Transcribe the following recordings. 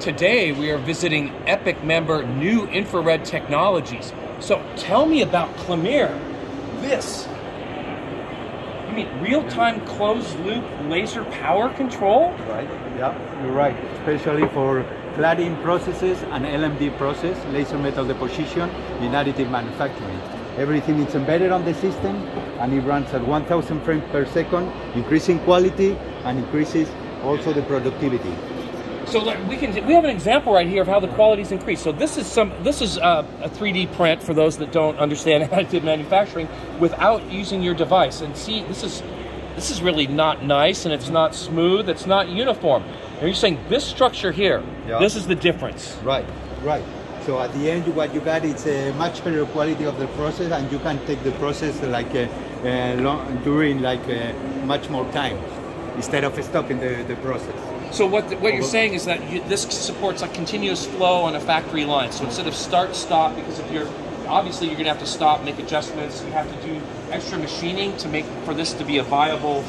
today we are visiting Epic member New Infrared Technologies. So tell me about CLAMIR. This. You mean real-time closed-loop laser power control? Right. Yeah, you're right. Especially for cladding processes and LMD process, laser metal deposition in additive manufacturing. Everything is embedded on the system and it runs at 1000 frames per second, increasing quality and increases also the productivity. So like, we can we have an example right here of how the quality's increased. So this is some this is uh, a 3D print for those that don't understand additive manufacturing without using your device. And see, this is this is really not nice and it's not smooth. It's not uniform. And you're saying this structure here, Yeah. this is the difference. Right, right. So at the end, what you got is a much better quality of the process, and you can take the process like uh, uh, long, during like uh, much more time instead of stopping the, the process. So what what you're saying is that you, this supports a continuous flow on a factory line. So instead of start stop, because if you're obviously you're going to have to stop, make adjustments. You have to do extra machining to make for this to be a viable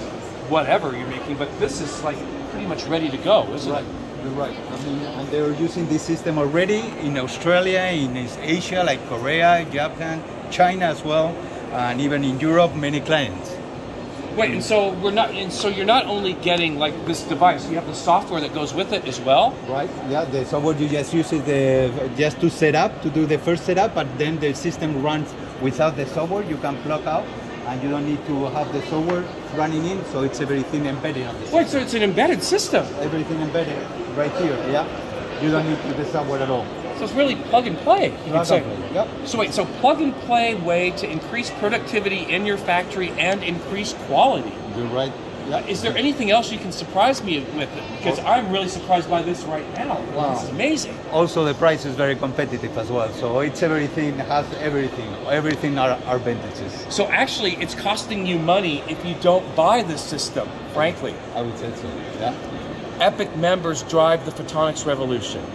whatever you're making. But this is like pretty much ready to go, isn't Right, it? you're right. I mean, and they're using this system already in Australia, in East Asia, like Korea, Japan, China as well, and even in Europe, many clients. Wait, and so we're not, and so you're not only getting like this device, you have the software that goes with it as well. Right. Yeah. The software you just use it the, just to set up to do the first setup, but then the system runs without the software. You can plug out, and you don't need to have the software running in. So it's everything embedded on system. Wait, so it's an embedded system. Everything embedded right here. Yeah. You don't need the software at all. So it's really plug and play. You could say. Yep. So wait, so plug and play way to increase productivity in your factory and increase quality. You're right. Uh, Is there anything else you can surprise me with? Because I'm really surprised by this right now. Wow. This is amazing. Also, the price is very competitive as well. So it's everything has everything. Everything are are advantages. So actually, it's costing you money if you don't buy this system. Frankly, I would say so. Yeah. Epic members drive the photonics revolution.